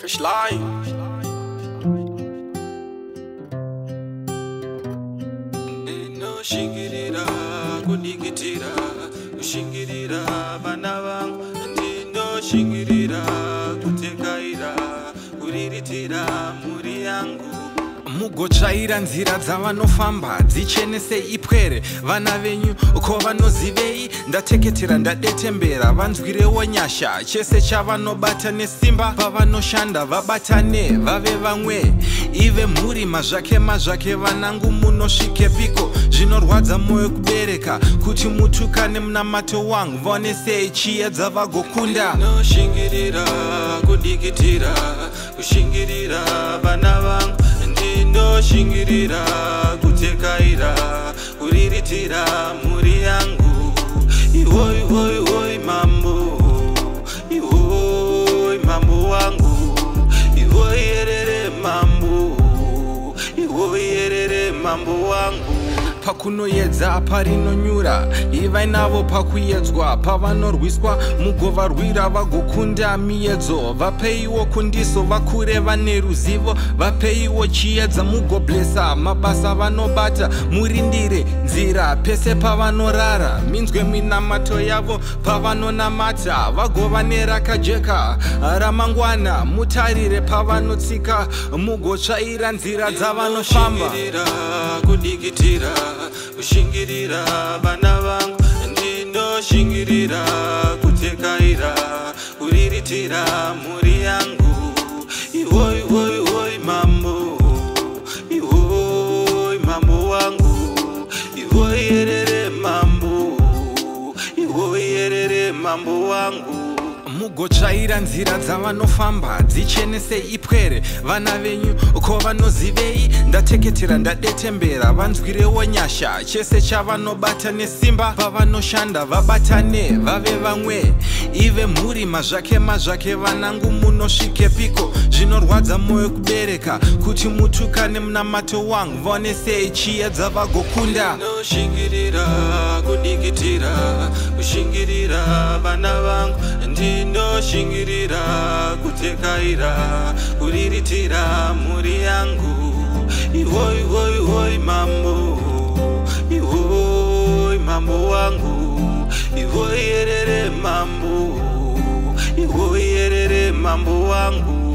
Fish line. shingirira kunigitira kushingirira vana vangu ndinoshingirira kutekaira kuriritira mhuri yangu mugotsvaira nzira dzavanofamba dzichene seipwere vana venyu ko vanozivei ndateketera ndadetembera vanzwirewo nyasha chese chavanobata nesimba pavanoshanda vabatane vave vamwe ive mhuri mazvake mazvake vanangu munosvikepiko zvinorwadza mwoyo kubereka kuti mutuka nemunamato wangu vaone sei chiya dzavagokunda kushingirira vana vangu kushingirira kutekaira kuriritira mhuri yangu ihoi hoi hoi mambo ihoi mambo wangu ihoi yerere mambo ihoi yerere mambo wangu pakunoedza parinonyura ivai navo pakuedzwa pavanorwiswa mugovarwira vagokunda miedzo vapeiwo kundiso vakure vane ruzivo vapeiwo chiedza mugoblesa mabasa vanobata murindire nzira pese pavanorara minzwe minamato yavo pavanonamata vagova nerakajeka ramangwana mutarire pavanotsika mugotsvaira nzira dzavanofamba kudikitira kushingirira vana vangu ndinoshingirira kutekaira kuriritira mhuri yangu ioioioi mambo ioi mambo wangu ioierere mambo ioierere mambo wangu Iwoi, mugotsvaira nzira dzavanofamba dzichene seipwere vana venyu ko vanozivei ndateketera ndadetembera vanzwirewo nyasha chese chavanobata nesimba pavanoshanda vabatane vave vamwe ive mhuri mazvake mazvake vanangu munosvikepiko zvinorwadza moyo kubereka kuti mutuka nemunamato wangu vaone sei chiya dzavagokunda ndinoshingirira kudikitira kushingirira vana vangu ndinoshingirira kutekaira kuriritira mhuri yangu ihoihoihoi mambo ihoi mambo wangu ihoi yerere mambo ihoi yerere mambo wangu Iho,